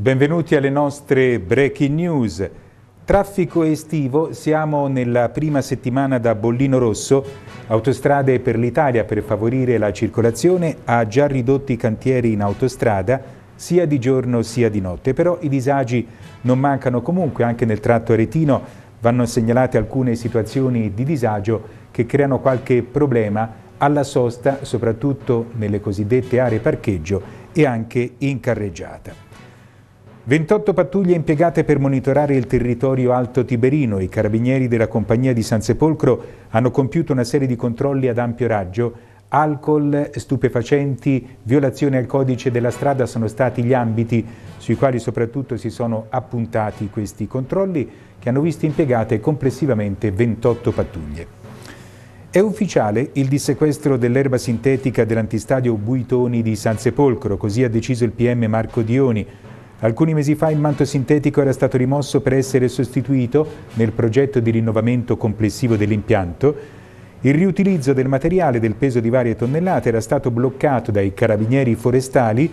Benvenuti alle nostre breaking news. Traffico estivo, siamo nella prima settimana da Bollino Rosso. Autostrade per l'Italia per favorire la circolazione ha già ridotto i cantieri in autostrada sia di giorno sia di notte, però i disagi non mancano comunque, anche nel tratto aretino vanno segnalate alcune situazioni di disagio che creano qualche problema alla sosta, soprattutto nelle cosiddette aree parcheggio e anche in carreggiata. 28 pattuglie impiegate per monitorare il territorio alto tiberino. I carabinieri della compagnia di San Sepolcro hanno compiuto una serie di controlli ad ampio raggio. Alcol, stupefacenti, violazione al codice della strada sono stati gli ambiti sui quali soprattutto si sono appuntati questi controlli che hanno visto impiegate complessivamente 28 pattuglie. È ufficiale il dissequestro dell'erba sintetica dell'antistadio Buitoni di San Sepolcro, così ha deciso il PM Marco Dioni. Alcuni mesi fa il manto sintetico era stato rimosso per essere sostituito nel progetto di rinnovamento complessivo dell'impianto. Il riutilizzo del materiale del peso di varie tonnellate era stato bloccato dai carabinieri forestali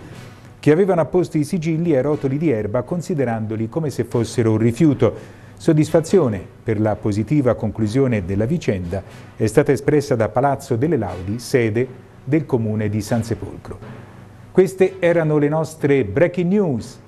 che avevano apposto i sigilli ai rotoli di erba considerandoli come se fossero un rifiuto. Soddisfazione per la positiva conclusione della vicenda è stata espressa da Palazzo delle Laudi, sede del comune di San Sepolcro. Queste erano le nostre breaking news.